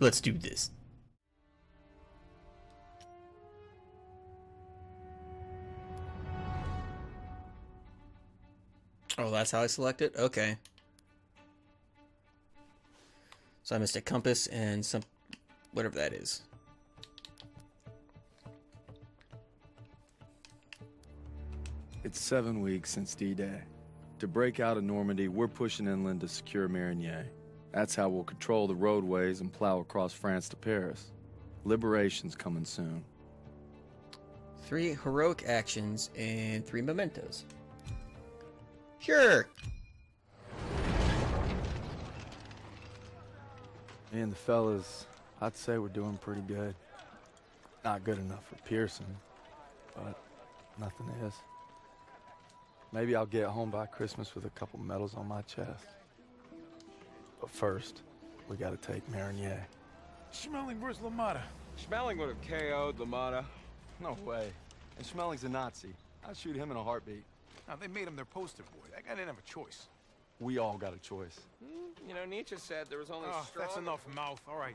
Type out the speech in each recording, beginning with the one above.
Let's do this. Oh, that's how I select it? Okay. So I missed a compass and some... whatever that is. It's seven weeks since D-Day. To break out of Normandy, we're pushing inland to secure Marigny. That's how we'll control the roadways and plow across France to Paris. Liberation's coming soon. Three heroic actions and three mementos. Sure. Me and the fellas, I'd say we're doing pretty good. Not good enough for Pearson, but nothing is. Maybe I'll get home by Christmas with a couple medals on my chest. But first, we gotta take Marigny. Schmeling versus LaMotta. Schmeling would have KO'd LaMotta. No way. And Schmeling's a Nazi. I'd shoot him in a heartbeat. Now, they made him their poster boy. That guy didn't have a choice. We all got a choice. Hmm, you know, Nietzsche said there was only ah, Oh, strong... that's enough mouth. All right.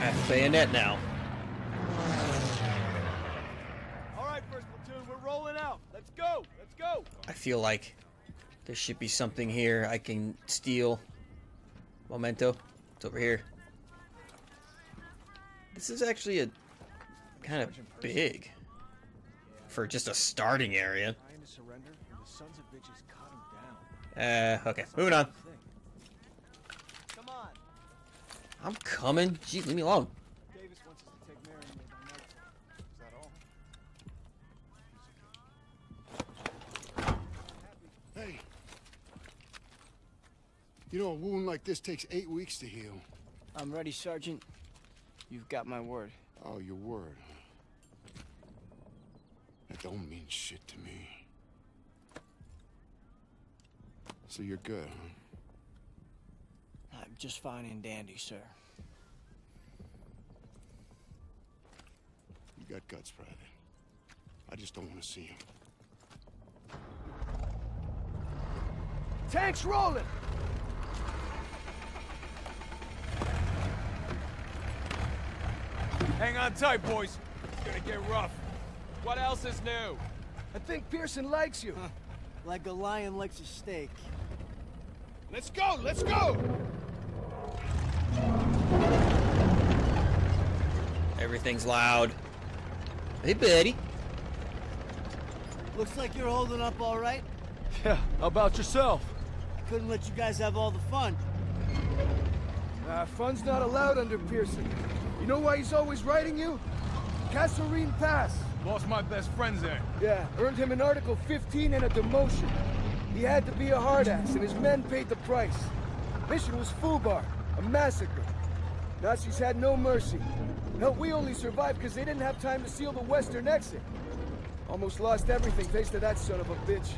At bayonet now. All right, first platoon, we're rolling out. Let's go. Let's go. I feel like there should be something here I can steal. Memento. It's over here. This is actually a kind of big for just a starting area. Uh, okay, moving on. Come on. I'm coming. Gee, leave me alone. Davis wants us to take Marigny by nightfall. Is that all? Hey. You know, a wound like this takes eight weeks to heal. I'm ready, Sergeant. You've got my word. Oh, your word. That don't mean shit to me. So you're good, huh? I'm just fine and dandy, sir. You got guts, Private. I just don't want to see them. Tanks rolling! Hang on tight, boys. It's gonna get rough. What else is new? I think Pearson likes you. Like a lion likes a steak. Let's go! Let's go! Everything's loud. Hey, buddy. Looks like you're holding up all right. Yeah, how about yourself? Couldn't let you guys have all the fun. Uh, fun's not allowed under Pearson. You know why he's always writing you? Kasserine Pass. Lost my best friends there. Yeah, earned him an Article 15 and a demotion. He had to be a hard ass, and his men paid the price. Mission was Fubar, a massacre. Nazis had no mercy. Hell, we only survived because they didn't have time to seal the western exit. Almost lost everything thanks to that son of a bitch.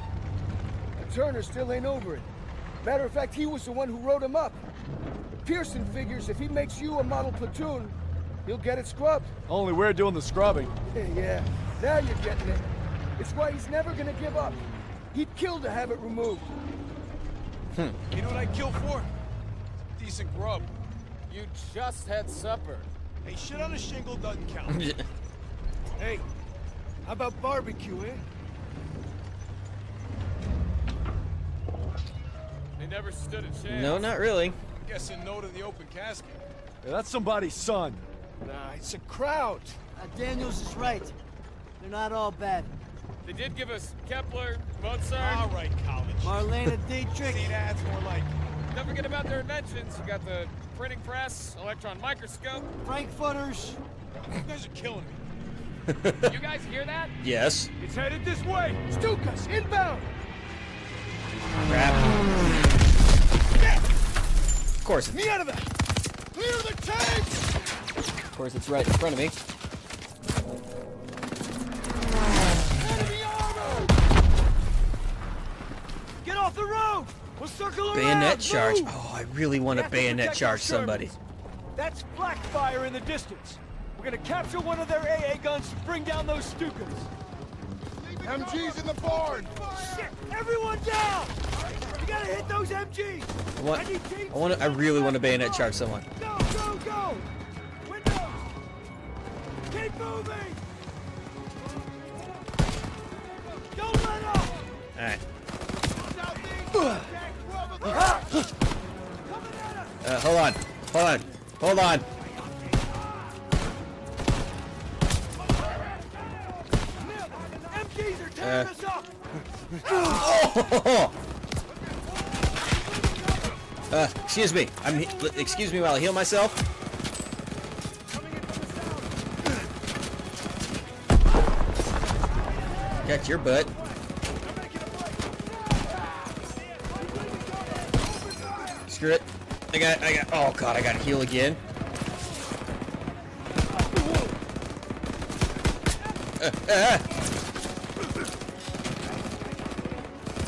And Turner still ain't over it. Matter of fact, he was the one who wrote him up. Pearson figures if he makes you a model platoon, he'll get it scrubbed. Only we're doing the scrubbing. yeah, now you're getting it. It's why he's never gonna give up. He'd kill to have it removed. You know what I'd kill for? Decent grub. You just had supper. Hey, shit on a shingle doesn't count. Hey, how about barbecue, eh? They never stood a chance. no, not really. I'm Guessing no to the open casket. Yeah, that's somebody's son. Nah, it's a Kraut. Uh, Daniels is right. They're not all bad. They did give us Kepler, Mozart. All right, college. Marlene Dietrich. See, that's more like it. Don't forget about their inventions. You got the printing press, electron microscope. Frankfurters. You guys are killing me. You guys hear that? Yes. It's headed this way. Stukas, inbound! Crap. Of course, it's, Me out of that! Clear the tanks! of course, it's right in front of me. Off the road! We'll circle around! Bayonet charge. Move! Oh, I really want to bayonet charge somebody. That's flak fire in the distance. We're gonna capture one of their AA guns to bring down those Stukas. MG's in the barn. Shit! Everyone down! You gotta hit those MGs! I want, need I want, to, I really want to bayonet charge someone. Go, go, go! Windows! Keep moving! Don't let up! All right. Uh, hold on. Hold on. Hold on. Uh. Uh, excuse me. I'm. Excuse me while I heal myself. Got your butt. Screw it. I got. I got. Oh god, I got to heal again. Uh, uh.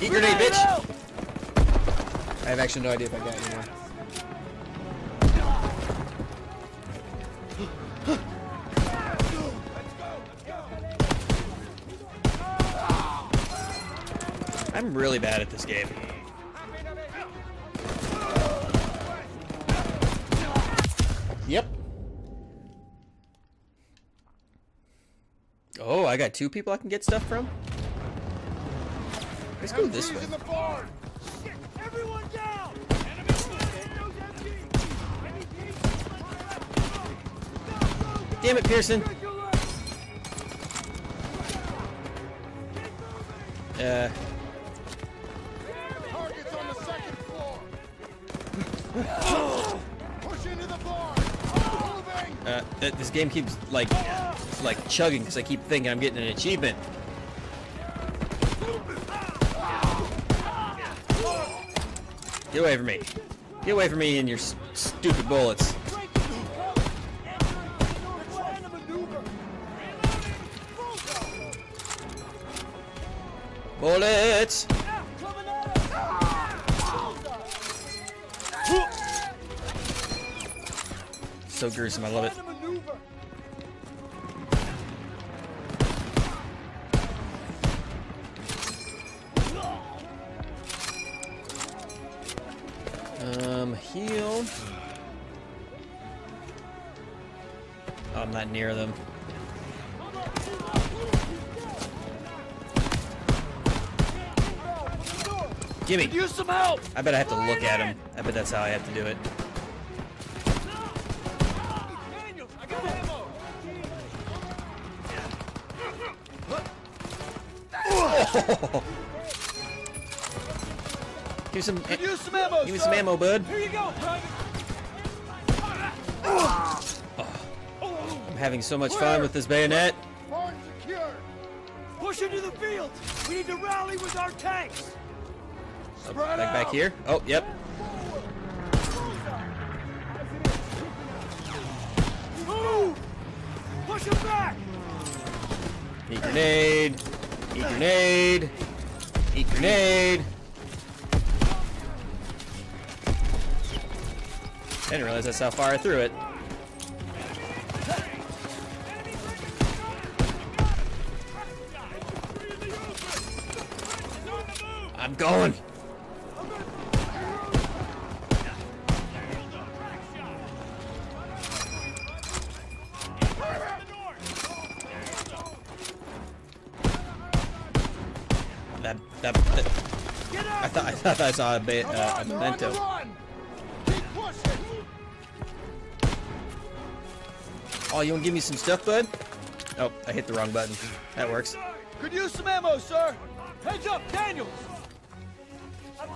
Eat grenade, bitch. I have actually no idea if I got any more. I'm really bad at this game. Got two people I can get stuff from? Let's go this way. Damn it, Pearson. Uh. Uh, th- this game keeps like, like chugging because I keep thinking I'm getting an achievement. Get away from me! Get away from me and your stupid bullets! Bullets! So gruesome, I love it. Near them. Gimme! Use some help! I bet I have to look at him. I bet that's how I have to do it. Daniels, I got ammo! Give me some, give me some ammo, bud. Here you go, having so much fun with this bayonet. Push into the field! We need to rally with our tanks! Oh, back back here. Oh, yep. Move! Push them back! Eat grenade. Eat grenade. Eat grenade. I didn't realize that's how far I threw it. going. That, that, that. I thought I thought I saw a bit uh, a memento. Oh, you wanna give me some stuff, bud? Oh, I hit the wrong button. That works. Could use some ammo, sir. Heads up, Daniels.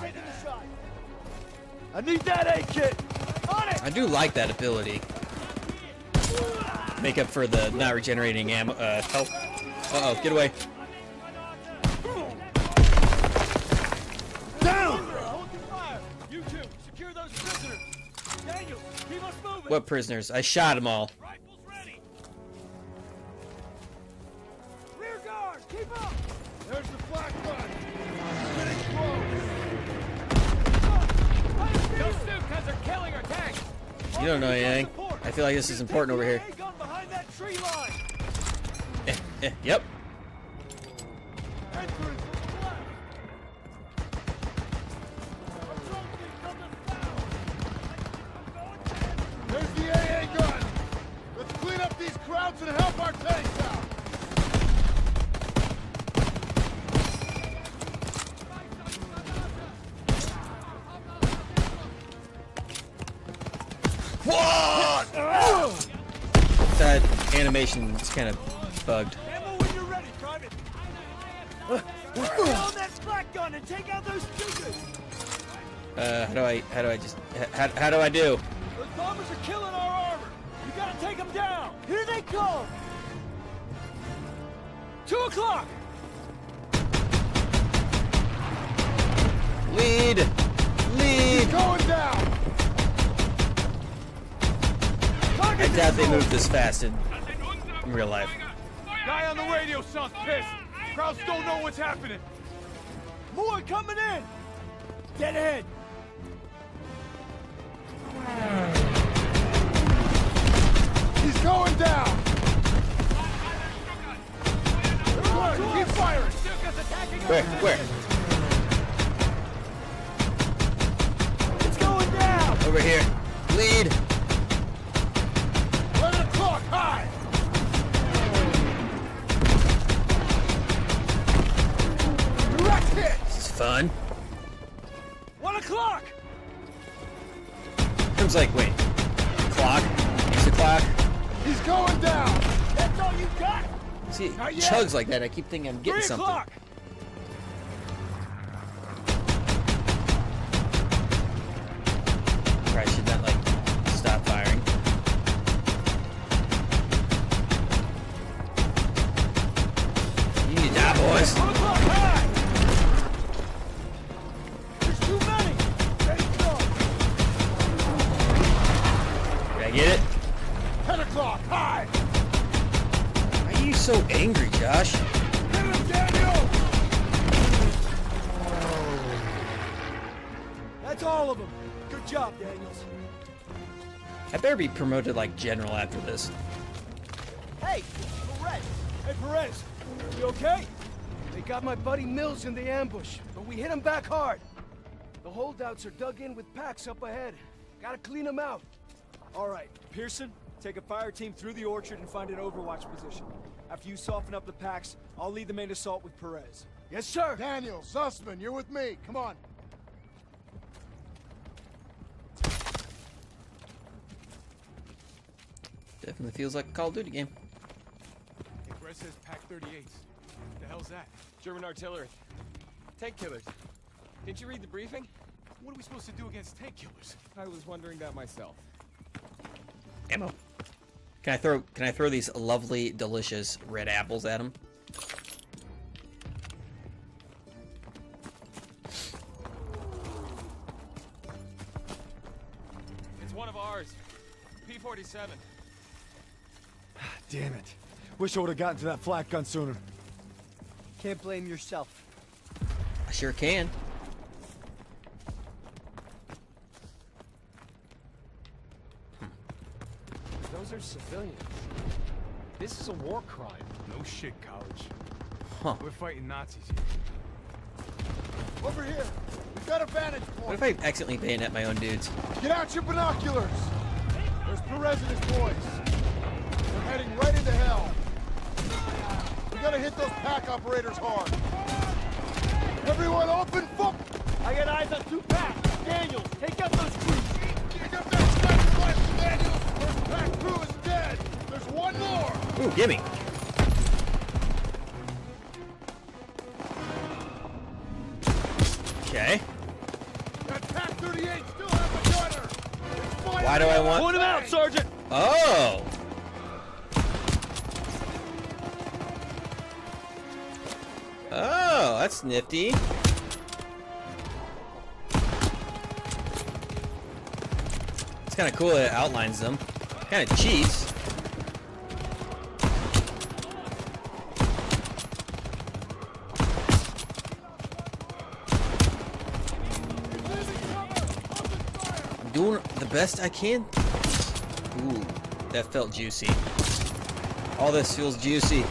I'm taking the shot. I need that A kit. On it. I do like that ability. Make up for the not regenerating ammo, uh, health. Uh oh, get away. You two, secure those prisoners. Daniels, keep us moving. What prisoners? I shot them all. You don't know anything. I feel like this is important over here. Yep. There's the AA gun. Let's clean up these Krauts and help our animation is kind of bugged. When you're ready, Private. That flak gun and take out those figures. Uh, how do I, how do I just, how, how do I do? Those bombers are killing our armor. You gotta take them down. Here they come. Two o'clock. Lead! Lead! Going down. I doubt they move this fast in, in real life. Guy on the radio sounds pissed. Krauts don't know what's happening. More coming in. Dead ahead. He's going down. Keep firing. Where, where? It's going down. Over here. Lead! Fun. One o'clock. Tim's like, wait, clock? It's the clock? He's going down. That's all you got. See, it chugs like that. I keep thinking I'm getting Three something. Promoted like general after this. Hey, Perez. Hey, Perez. You okay? They got my buddy Mills in the ambush, but we hit him back hard. The holdouts are dug in with Paks up ahead. Gotta clean them out. All right, Pearson, take a fire team through the orchard and find an overwatch position. After you soften up the Paks, I'll lead the main assault with Perez. Yes, sir. Daniel, Zussman, you're with me. Come on. Definitely feels like a Call of Duty game. Brett says Pak 38s. The hell's that? German artillery. Tank killers. Didn't you read the briefing? What are we supposed to do against tank killers? I was wondering that myself. Ammo. Can I throw? Can I throw these lovely, delicious red apples at him? It's one of ours. P-47. Damn it. Wish I would have gotten to that flak gun sooner. Can't blame yourself. I sure can. Hmm. Those are civilians. This is a war crime. No shit, college. Huh. We're fighting Nazis here. Over here. We've got a vantage point! What if I accidentally bayonet my own dudes? Get out your binoculars. There's Perez and his boys. They're heading right into hell. We gotta hit those Pak operators hard. Everyone open fuck! I got eyes on two Paks. Daniels, take out those creeps. Pick up that sniper rifle, Daniels! First Pak crew is dead! There's one more! Ooh, gimme. That's nifty. It's kind of cool that it outlines them. Kind of cheats. I'm doing the best I can. Ooh, that felt juicy. All this feels juicy.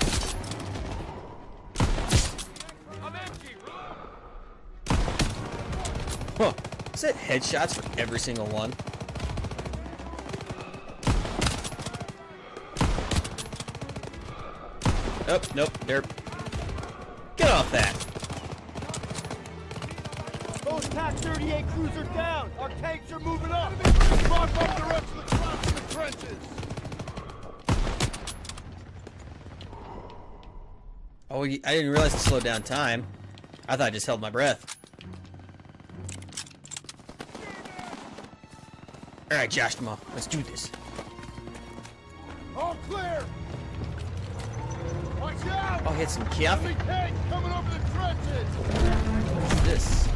That headshots for every single one? Nope, nope, derp. Get off that. Those Pak 38 crews are down. Our tanks are moving up. Rock up the rest of the in the trenches! Oh, I didn't realize to slow down time. I thought I just held my breath. Alright, on. Let's do this. All clear! Watch out! Oh, hit some Enemy coming over the trenches! What's this?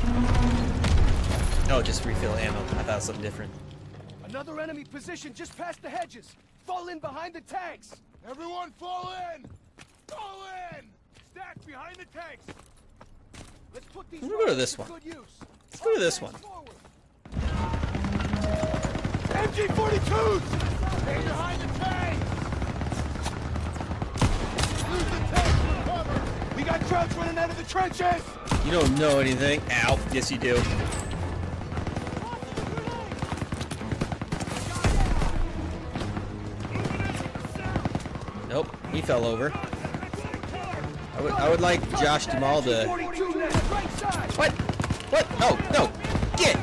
Oh, just refill ammo. I thought it was something different. Another enemy position just past the hedges. Fall in behind the tanks. Everyone fall in! Fall in! Stack behind the tanks! Let's put these Let's go to this one. Let's go to this one. Forward. MG-42s! Stay behind the tanks! Use the tanks for cover! We got trucks running out of the trenches. You don't know anything. Ow. Yes, you do. Nope. He fell over. I would, I would like Josh Jamal to... 42 now. What? What? Oh, no. Get!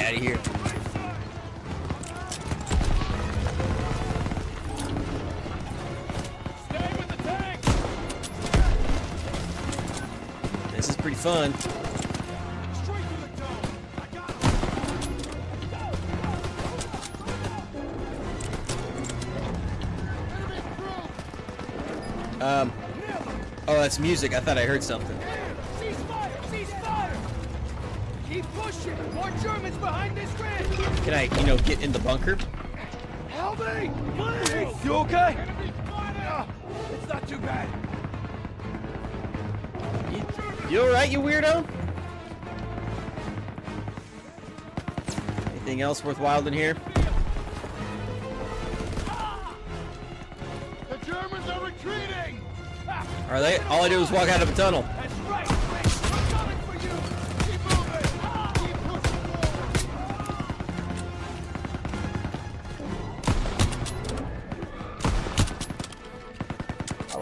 Out of here. Stay with the tanks! This is pretty fun. Um. Oh, that's music. I thought I heard something. More Germans behind this ridge. Can I, you know, get in the bunker? Help me! Please! You okay? Enemy spotted! It's not too bad. You, you alright, you weirdo? Anything else worthwhile in here? The Germans are retreating! Are they? All I do is walk out of a tunnel.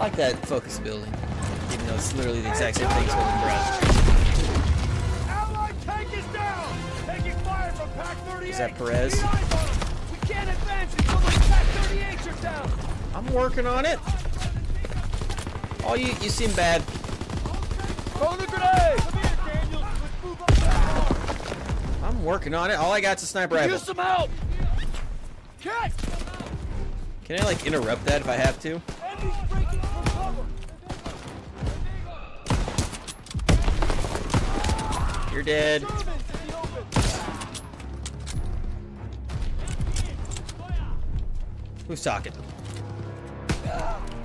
Like that focus building. Even though it's literally the exact same thing as holding breath. Allied tank is down! Taking fire from Pak 38! Is that Perez? Keep eyes on him. We can't advance until those Pak 38s are down. I'm working on it. Oh, you, you seem bad. Throw the grenade! Come here, Daniels! Let's move up that far! I'm working on it. All I got's a sniper rifle. Use some help! Catch! Can I, like, interrupt that if I have to? You're dead. Who's talking?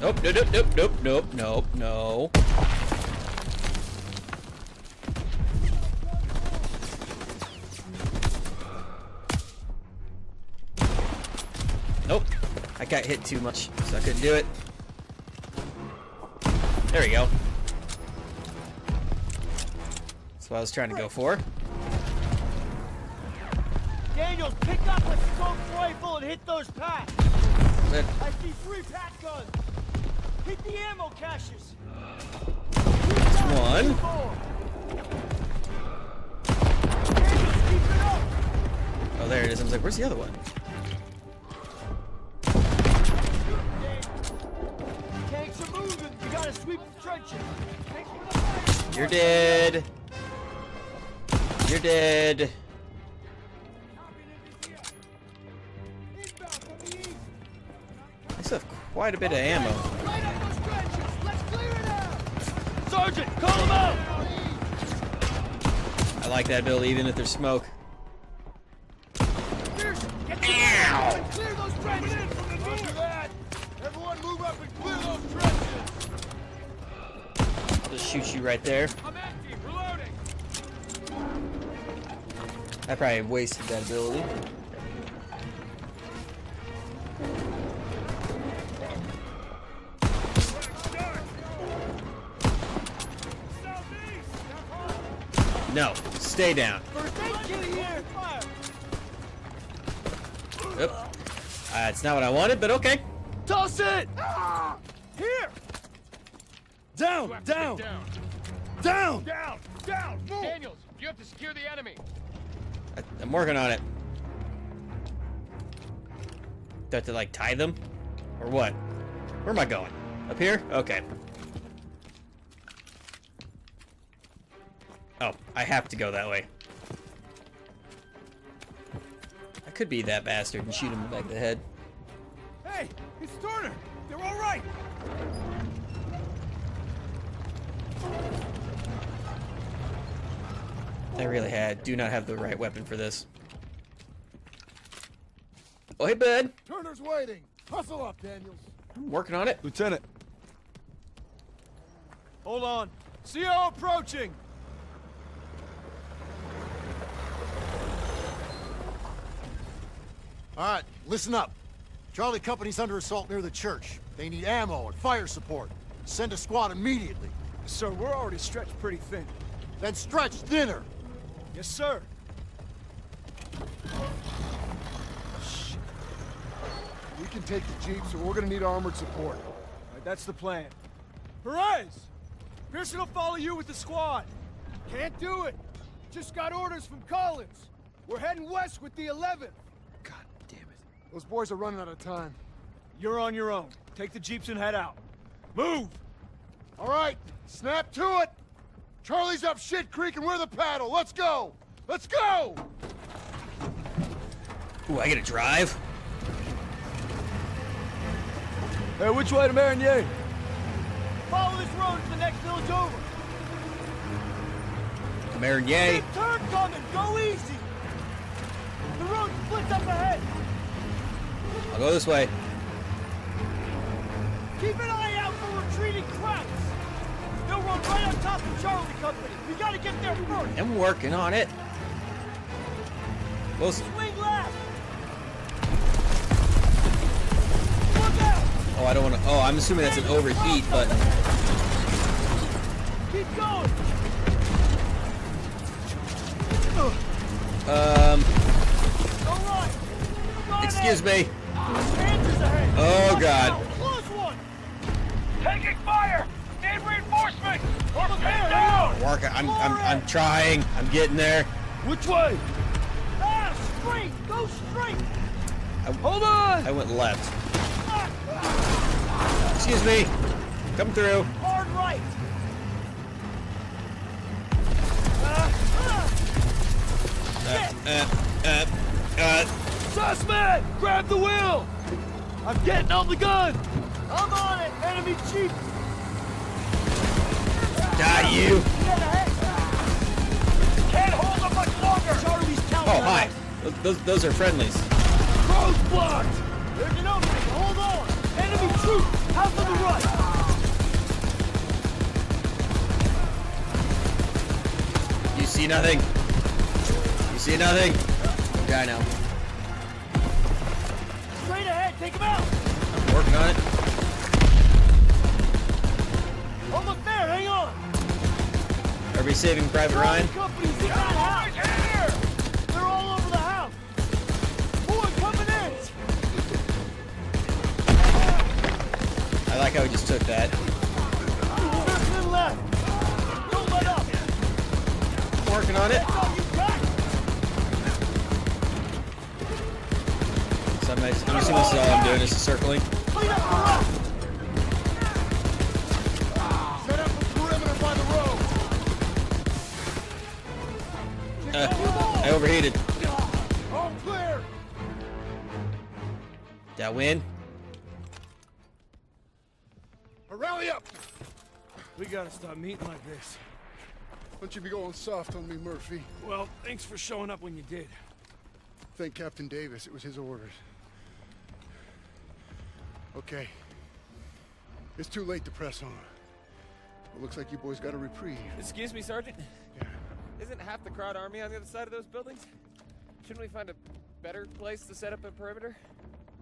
Nope, nope, nope, nope, nope, nope, no. Nope. I got hit too much, so I couldn't do it. There we go. What I was trying to go for. Daniels, pick up a scoped rifle and hit those Paks. But I see three Pak guns. Hit the ammo caches! That's one. Keep it up! Oh, there it is. I was like, where's the other one? Tanks are moving! You gotta sweep the trenches! Thanks for the fight! You're dead. You're dead. Inbound from the east. I still have quite a bit of ammo. Light up those trenches. Let's clear it out. Sergeant, call him out! I like that build, even if there's smoke. Pearson, get to the and clear those trenches. Roger that. Everyone move up and clear those trenches. I'll just shoot you right there. I probably wasted that ability. No, stay down. First aid kit here! Fire! Yep. Uh, it's not what I wanted, but okay. Toss it! Here! Down, down, Down. down! Down, down, move. Daniels, you have to secure the enemy. I, I'm working on it. Do I have to like tie them? Or what? Where am I going? Up here? Okay. Oh, I have to go that way. I could be that bastard and shoot him in the back of the head. Hey, it's Turner. They're all right. I really had do not have the right weapon for this. Oh hey bud. Turner's waiting. Hustle up, Daniels. I'm working on it. Lieutenant, Hold on. CO approaching! All right, listen up. Charlie Company's under assault near the church. They need ammo and fire support. Send a squad immediately. Sir, we're already stretched pretty thin. Then stretch thinner. Yes, sir. We can take the jeep, so we're gonna need armored support. All right, that's the plan. Perez! Pearson will follow you with the squad. Can't do it. Just got orders from Collins. We're heading west with the 11th. God damn it. Those boys are running out of time. You're on your own. Take the jeeps and head out. Move! All right, snap to it. Charlie's up shit creek and we're the paddle. Let's go. Let's go. Ooh, I get to drive. Hey, which way to Marigny? Follow this road to the next village over. Marigny. Turn coming. Go easy. The road splits up ahead. I'll go this way. Keep an eye out for retreating Krauts. Right on top of Charlie Company. We gotta get there first. I'm working on it. Well, Swing left. Look out. oh, I don't want to. Oh, I'm assuming that's an overheat but. Keep going. Um, All right. Got excuse me. Oh, God. out. Close one. Taking fire! Need reinforcements! Or Look pin there. Working. I'm, I'm, I'm trying. I'm getting there. Which way? Ah, straight. Go straight. I, Hold on. I went left. Excuse me. Come through. Hard right. Ah, ah. Uh, uh, uh, Zussman! Grab the wheel! I'm getting on the gun! I'm on it! Enemy chief! got you. Get ahead! Can't hold them much longer! Charlie's counter! Oh, hi. Those, those, those are friendlies. Road's blocked! There's an opening! Hold on! Enemy troops! Out to the right! You see nothing? You see nothing? Okay, I know. Straight ahead! Take them out! I'm working on it. Almost there! Hang on! Are we saving Private Ryan? Company's in that house! Here! They're all over the house! Boy, coming in! I like how he just took that. Fifteen left. Don't let up. Working on it. That's all you got. So I'm, I'm assuming this is all I'm doing is circling. I overheated. All clear. Did I win? Now rally up! We gotta stop meeting like this. Don't you be going soft on me, Murphy. Well, thanks for showing up when you did. Thank Captain Davis. It was his orders. Okay. It's too late to press on. It looks like you boys got a reprieve. Excuse me, Sergeant. Yeah. Isn't half the Kraut army on the other side of those buildings? Shouldn't we find a better place to set up a perimeter?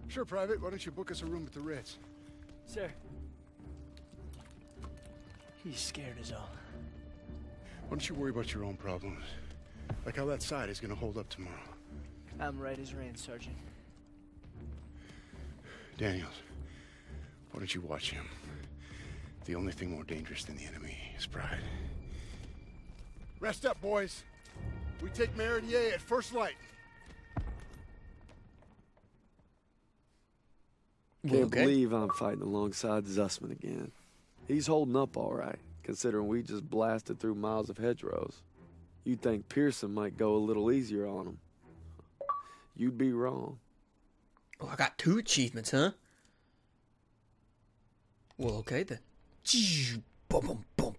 Sure, Private. Why don't you book us a room at the Ritz? Sir. He's scared as all. Why don't you worry about your own problems? Like how that side is gonna hold up tomorrow. I'm right as rain, Sergeant. Daniels, why don't you watch him? The only thing more dangerous than the enemy is pride. Rest up, boys. We take Meridier at first light. Can't Okay. believe I'm fighting alongside Zussman again. He's holding up all right, considering we just blasted through miles of hedgerows. You'd think Pearson might go a little easier on him. You'd be wrong. Oh, I got two achievements, huh? Well, okay then. Boom, boom,